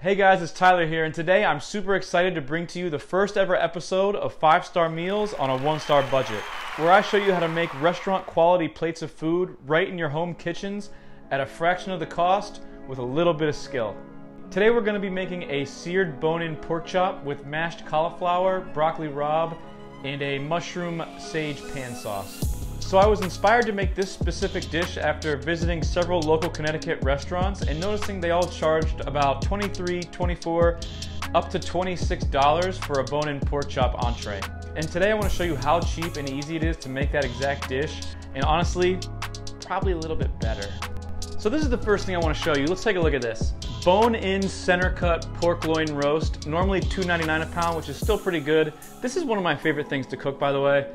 Hey guys, it's Tyler here, and today I'm super excited to bring to you the first ever episode of 5 Star Meals on a 1 Star Budget, where I show you how to make restaurant quality plates of food right in your home kitchens at a fraction of the cost with a little bit of skill. Today we're going to be making a seared bone-in pork chop with mashed cauliflower, broccoli rabe, and a mushroom sage pan sauce. So I was inspired to make this specific dish after visiting several local Connecticut restaurants and noticing they all charged about 23, 24, up to $26 for a bone-in pork chop entree. And today I want to show you how cheap and easy it is to make that exact dish, and honestly, probably a little bit better. So this is the first thing I want to show you. Let's take a look at this. Bone-in center cut pork loin roast, normally $2.99 a pound, which is still pretty good. This is one of my favorite things to cook, by the way.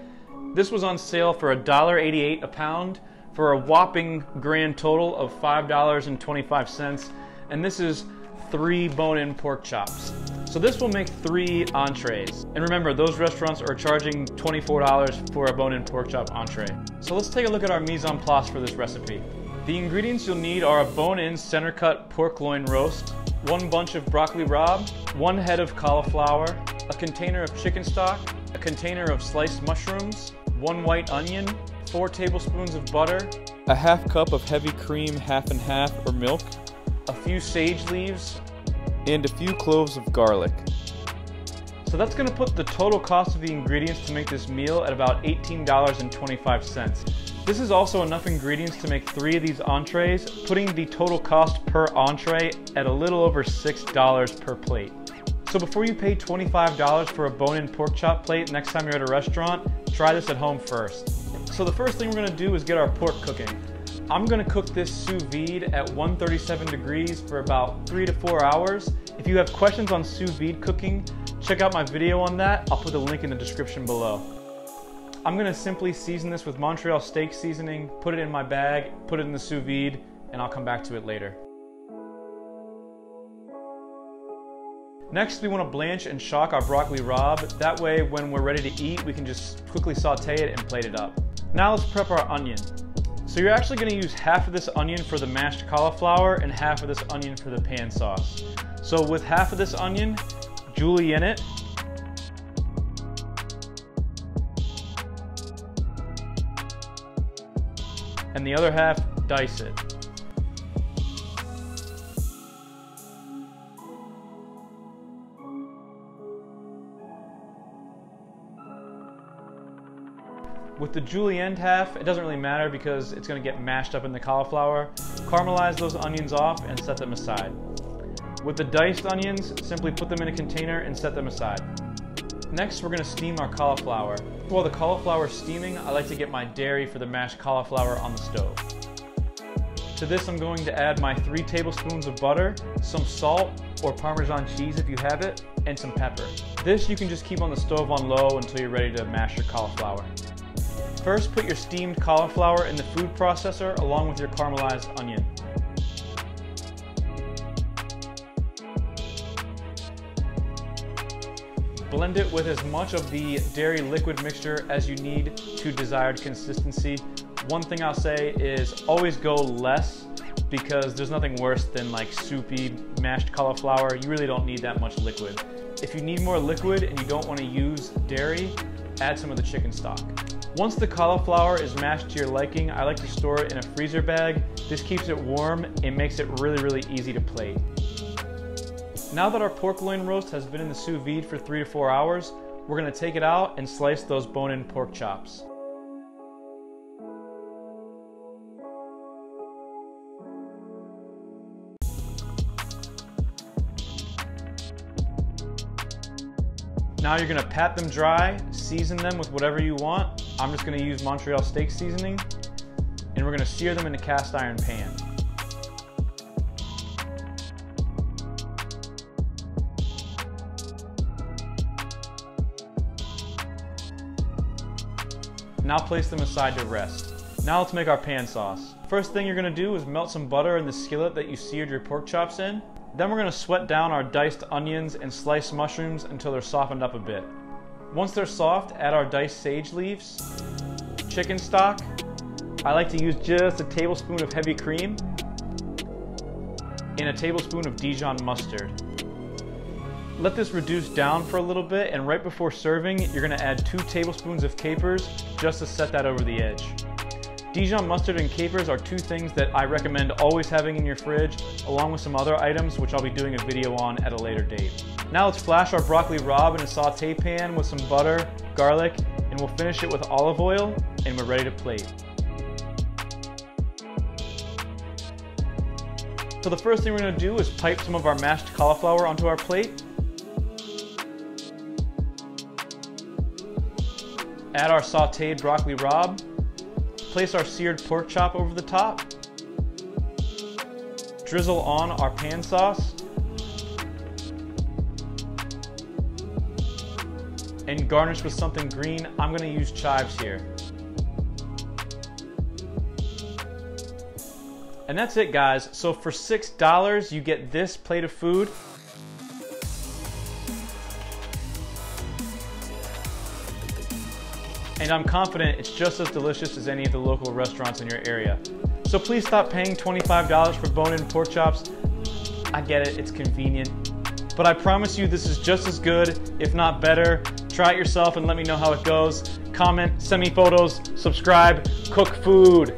This was on sale for $1.88 a pound for a whopping grand total of $5.25. And this is three bone-in pork chops. So this will make three entrees. And remember, those restaurants are charging $24 for a bone-in pork chop entree. So let's take a look at our mise en place for this recipe. The ingredients you'll need are a bone-in center cut pork loin roast, one bunch of broccoli rabe, one head of cauliflower, a container of chicken stock, a container of sliced mushrooms, one white onion, four tablespoons of butter, a half cup of heavy cream, half and half, or milk, a few sage leaves, and a few cloves of garlic. So that's going to put the total cost of the ingredients to make this meal at about $18.25. This is also enough ingredients to make three of these entrees, putting the total cost per entree at a little over $6 per plate. So before you pay $25 for a bone-in pork chop plate next time you're at a restaurant, try this at home first. So the first thing we're gonna do is get our pork cooking. I'm gonna cook this sous vide at 137 degrees for about three to four hours. If you have questions on sous vide cooking, check out my video on that. I'll put the link in the description below. I'm gonna simply season this with Montreal steak seasoning, put it in my bag, put it in the sous vide, and I'll come back to it later. Next, we want to blanch and shock our broccoli rabe. That way, when we're ready to eat, we can just quickly saute it and plate it up. Now let's prep our onion. So you're actually going to use half of this onion for the mashed cauliflower and half of this onion for the pan sauce. So with half of this onion, julienne it. And the other half, dice it. With the julienne half, it doesn't really matter because it's gonna get mashed up in the cauliflower. Caramelize those onions off and set them aside. With the diced onions, simply put them in a container and set them aside. Next, we're gonna steam our cauliflower. While the cauliflower is steaming, I like to get my dairy for the mashed cauliflower on the stove. To this, I'm going to add my three tablespoons of butter, some salt or Parmesan cheese if you have it, and some pepper. This you can just keep on the stove on low until you're ready to mash your cauliflower. First, put your steamed cauliflower in the food processor along with your caramelized onion. Blend it with as much of the dairy liquid mixture as you need to desired consistency. One thing I'll say is always go less because there's nothing worse than like soupy mashed cauliflower. You really don't need that much liquid. If you need more liquid and you don't want to use dairy, add some of the chicken stock. Once the cauliflower is mashed to your liking, I like to store it in a freezer bag. This keeps it warm and makes it really, really easy to plate. Now that our pork loin roast has been in the sous vide for three to four hours, we're gonna take it out and slice those bone-in pork chops. Now you're gonna pat them dry, season them with whatever you want. I'm just gonna use Montreal steak seasoning, and we're gonna sear them in a cast iron pan. Now place them aside to rest. Now let's make our pan sauce. First thing you're gonna do is melt some butter in the skillet that you seared your pork chops in. Then we're gonna sweat down our diced onions and sliced mushrooms until they're softened up a bit. Once they're soft, add our diced sage leaves, chicken stock. I like to use just a tablespoon of heavy cream and a tablespoon of Dijon mustard. Let this reduce down for a little bit and right before serving, you're gonna add two tablespoons of capers just to set that over the edge. Dijon mustard and capers are two things that I recommend always having in your fridge, along with some other items which I'll be doing a video on at a later date. Now let's flash our broccoli rabe in a saute pan with some butter, garlic, and we'll finish it with olive oil, and we're ready to plate. So the first thing we're gonna do is pipe some of our mashed cauliflower onto our plate. Add our sauteed broccoli rabe. Place our seared pork chop over the top. Drizzle on our pan sauce. And garnish with something green. I'm gonna use chives here. And that's it guys. So for $6, you get this plate of food. And I'm confident it's just as delicious as any of the local restaurants in your area. So please stop paying $25 for bone-in pork chops. I get it, it's convenient. But I promise you this is just as good, if not better. Try it yourself and let me know how it goes. Comment, send me photos, subscribe, cook food.